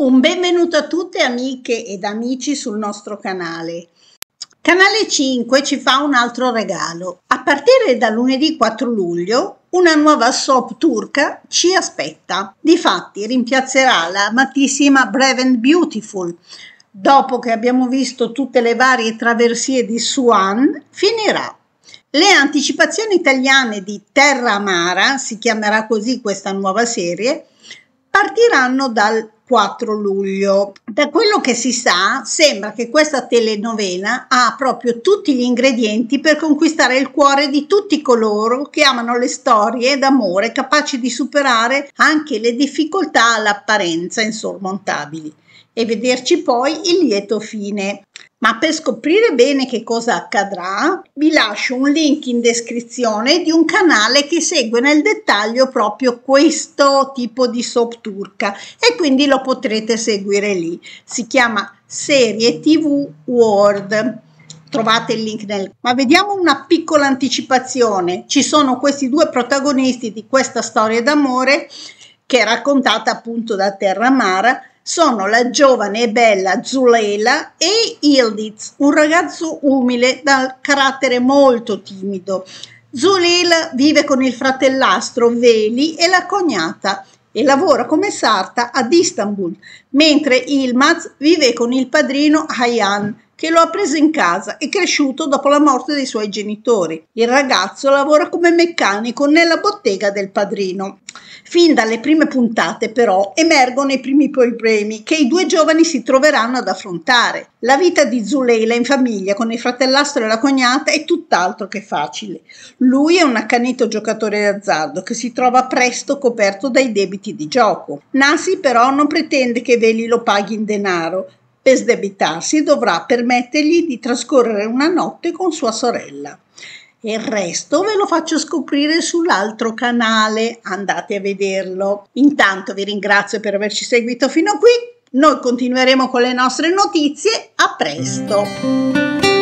Un benvenuto a tutte amiche ed amici sul nostro canale. Canale 5 ci fa un altro regalo. A partire da lunedì 4 luglio una nuova soap turca ci aspetta. Difatti rimpiazzerà la amatissima Brave and Beautiful. Dopo che abbiamo visto tutte le varie traversie di Swan, finirà. Le anticipazioni italiane di Terra Amara, si chiamerà così questa nuova serie, partiranno dal 4 luglio. Da quello che si sa, sembra che questa telenovela ha proprio tutti gli ingredienti per conquistare il cuore di tutti coloro che amano le storie d'amore capaci di superare anche le difficoltà all'apparenza insormontabili e vederci poi il lieto fine. Ma per scoprire bene che cosa accadrà, vi lascio un link in descrizione di un canale che segue nel dettaglio proprio questo tipo di soap turca e quindi lo potrete seguire lì. Si chiama Serie TV World trovate il link nel ma vediamo una piccola anticipazione ci sono questi due protagonisti di questa storia d'amore che è raccontata appunto da Terra Mara sono la giovane e bella Zuleila e Ildiz, un ragazzo umile dal carattere molto timido. Zuleila vive con il fratellastro Veli e la cognata e lavora come sarta ad Istanbul, mentre Ilmaz vive con il padrino Hayan, che lo ha preso in casa e cresciuto dopo la morte dei suoi genitori. Il ragazzo lavora come meccanico nella bottega del padrino. Fin dalle prime puntate però emergono i primi problemi che i due giovani si troveranno ad affrontare. La vita di Zuleila in famiglia con il fratellastro e la cognata è tutt'altro che facile. Lui è un accanito giocatore d'azzardo che si trova presto coperto dai debiti di gioco. Nasi però non pretende che Veli lo paghi in denaro, per sdebitarsi dovrà permettergli di trascorrere una notte con sua sorella. Il resto ve lo faccio scoprire sull'altro canale, andate a vederlo. Intanto vi ringrazio per averci seguito fino a qui, noi continueremo con le nostre notizie, a presto!